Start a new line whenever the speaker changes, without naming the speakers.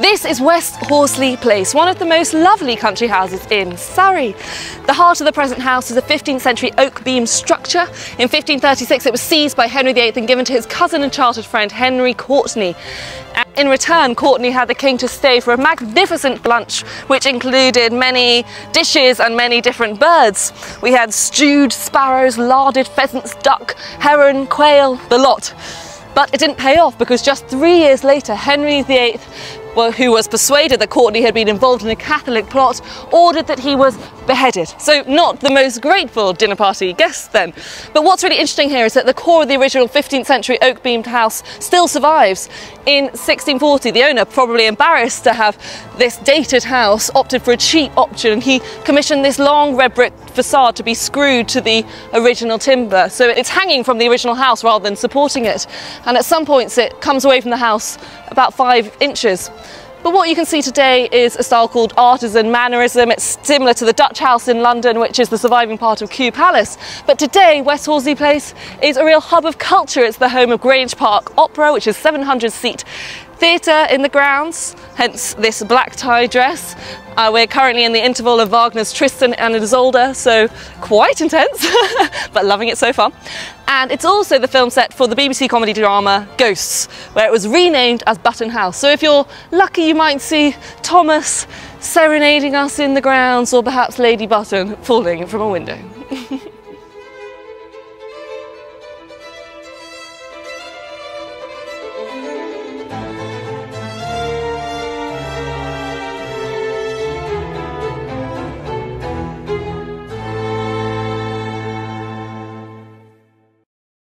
This is West Horsley Place, one of the most lovely country houses in Surrey. The heart of the present house is a 15th century oak beam structure. In 1536 it was seized by Henry VIII and given to his cousin and childhood friend Henry Courtenay. In return, Courtenay had the king to stay for a magnificent lunch, which included many dishes and many different birds. We had stewed sparrows, larded pheasants, duck, heron, quail, the lot. But it didn't pay off because just three years later, Henry VIII who was persuaded that Courtenay had been involved in a Catholic plot, ordered that he was beheaded. So not the most grateful dinner party guests then. But what's really interesting here is that the core of the original 15th century oak beamed house still survives. In 1640, the owner, probably embarrassed to have this dated house, opted for a cheap option and he commissioned this long red brick facade to be screwed to the original timber. So it's hanging from the original house rather than supporting it. And at some points it comes away from the house about five inches. But what you can see today is a style called artisan mannerism. It's similar to the Dutch House in London, which is the surviving part of Kew Palace. But today, West Horsley Place is a real hub of culture. It's the home of Grange Park Opera, which is 700 seat theatre in the grounds, hence this black tie dress. Uh, we're currently in the interval of Wagner's Tristan and Isolde, so quite intense, but loving it so far. And it's also the film set for the BBC comedy drama Ghosts, where it was renamed as Button House. So if you're lucky, you might see Thomas serenading us in the grounds, or perhaps Lady Button falling from a window.